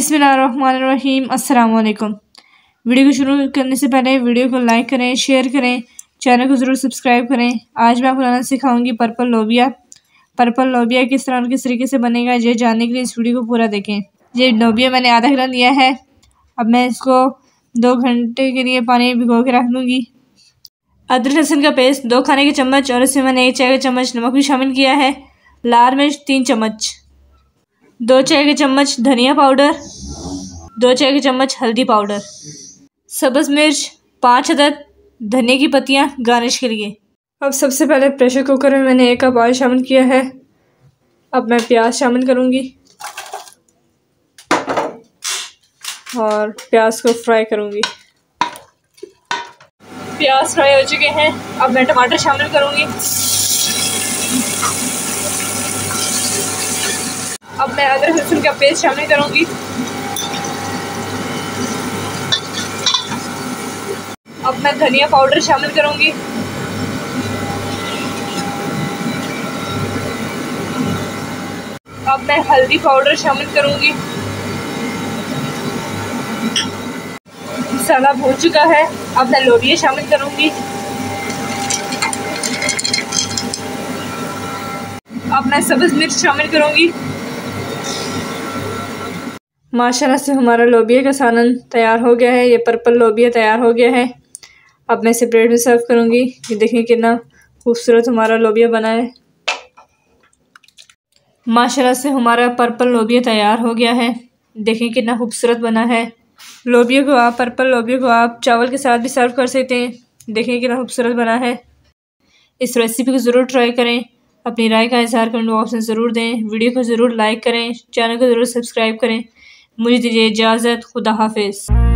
बिसमीम अल्लाम वीडियो को शुरू करने से पहले वीडियो को लाइक करें, शेयर करें, चैनल को ज़रूर सब्सक्राइब करें। आज मैं आपको बनाना सिखाऊँगी पर्पल लोबिया। पर्पल लोबिया किस तरह और किस तरीके से बनेगा, ये जानने के लिए इस वीडियो को पूरा देखें। ये लोबिया मैंने आधा किलो लिया है। अब मैं इसको दो घंटे के लिए पानी भिगो के रख दूँगी। अदरक लहसुन का पेस्ट, दो खाने के चम्मच, और इसमें मैंने एक चाय का चम्मच नमक भी शामिल किया है। लाल मिर्च, तीन चम्मच। दो चाय के चम्मच धनिया पाउडर, दो चाय के चम्मच हल्दी पाउडर, सब्ज़ मिर्च, पाँच अदद धनिया की पत्तियाँ गार्निश के लिए। अब सबसे पहले प्रेशर कुकर में मैंने एक कप ऑयल शामिल किया है। अब मैं प्याज शामिल करूँगी। और प्याज को फ्राई करूँगी। प्याज फ्राई हो चुके हैं। अब मैं टमाटर शामिल करूँगी। अब मैं अदरक लहसुन का पेस्ट शामिल करूँगी। अब मैं धनिया पाउडर शामिल करूँगी। अब मैं हल्दी पाउडर शामिल करूँगी। मसाला भून चुका है, अब मैं लोबिया शामिल करूँगी। अब मैं सब्ज़ मिर्च शामिल करूँगी। माशाल्लाह से हमारा लोबिया का सालन तैयार हो गया है, ये पर्पल लोबिया तैयार हो गया है। अब मैं इसे ब्रेड में सर्व करूँगी। ये देखें कितना खूबसूरत हमारा लोबिया बना है। माशाल्लाह से हमारा पर्पल लोबिया तैयार हो गया है। देखें कितना खूबसूरत बना है। लोबिया को आप, पर्पल लोबिया को आप चावल के साथ भी सर्व कर सकते हैं। देखें कितना खूबसूरत बना है। इस रेसिपी को ज़रूर ट्राई करें। अपनी राय का इजहार बॉक्स में ज़रूर दें। वीडियो को ज़रूर लाइक करें। चैनल को ज़रूर सब्सक्राइब करें। मुझे दीजिए इजाज़त खुदा हाफिज़।